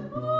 Oh.